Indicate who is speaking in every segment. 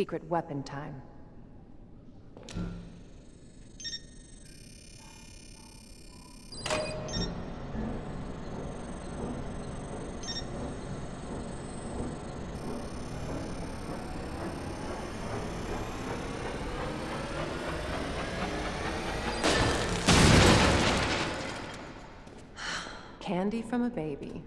Speaker 1: Secret weapon time. Candy from a baby.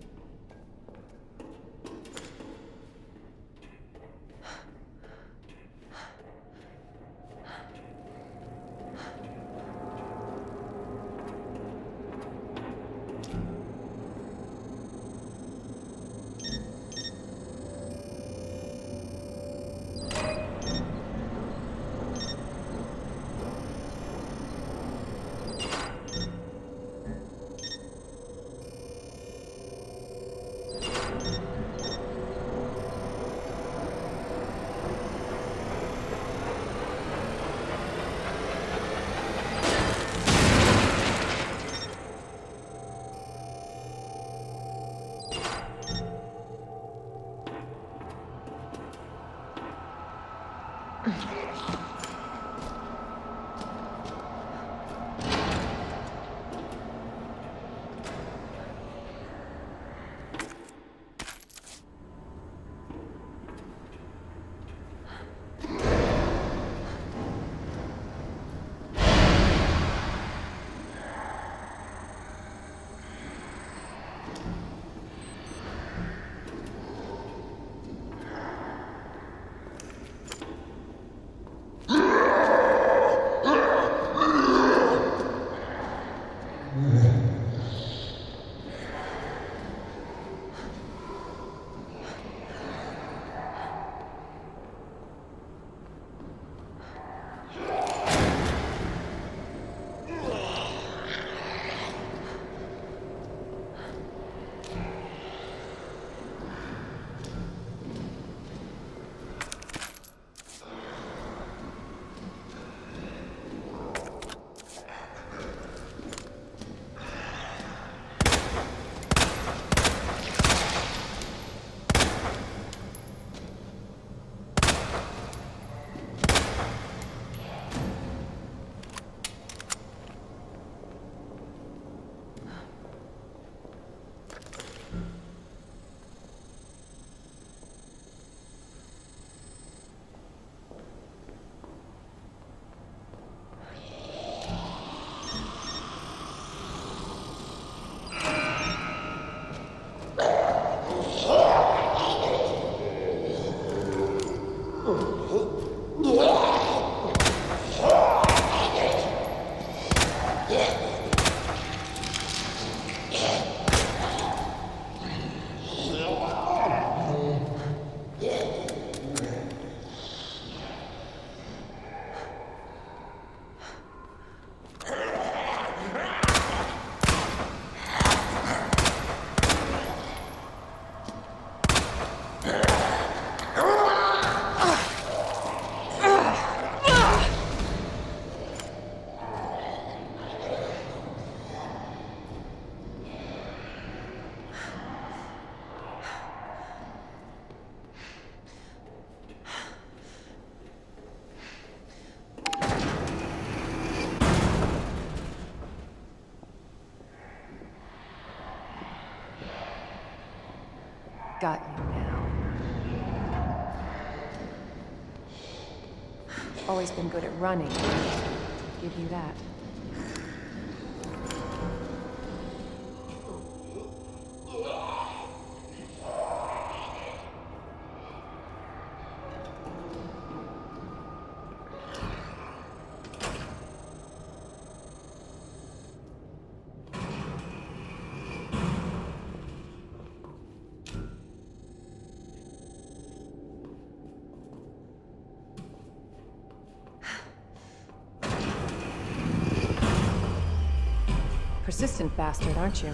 Speaker 1: 嗯 Got you now. Always been good at running. Give you that. Persistent bastard, aren't you?